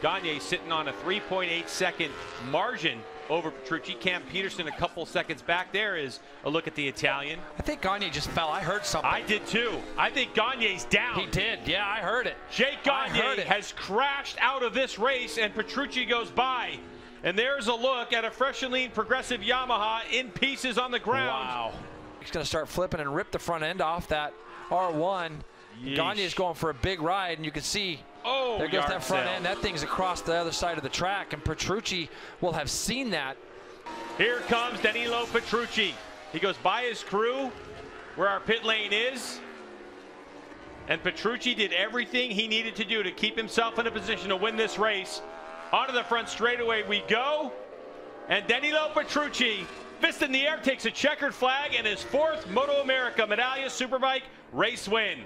Gagne sitting on a 3.8 second margin over Petrucci. Cam Petersen a couple seconds back. There is a look at the Italian. I think Gagne just fell. I heard something. I did too. I think Gagne's down. He did. Yeah, I heard it. Jake Gagne it. has crashed out of this race and Petrucci goes by. And there's a look at a Fresh N Lean progressive Yamaha in pieces on the ground. Wow. He's going to start flipping and rip the front end off that R1. Yeesh. Gagne is going for a big ride, and you can see Oh, there goes that front sale. end. That thing's across the other side of the track, and Petrucci will have seen that. Here comes Danilo Petrucci. He goes by his crew where our pit lane is. And Petrucci did everything he needed to do to keep himself in a position to win this race. Onto the front straightaway we go. And Danilo Petrucci, fist in the air, takes a checkered flag and his fourth MotoAmerica Medallia Superbike race win.